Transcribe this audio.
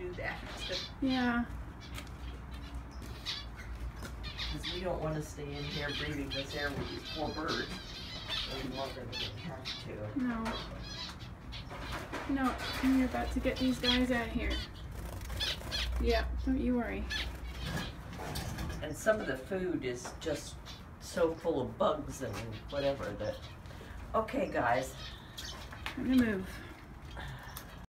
do that. Yeah. Because we don't want to stay in here breathing this air with these poor birds any longer than we have to. No. No, and you're about to get these guys out of here. Yeah, don't you worry. And some of the food is just so full of bugs and whatever that. Okay, guys. Time to move.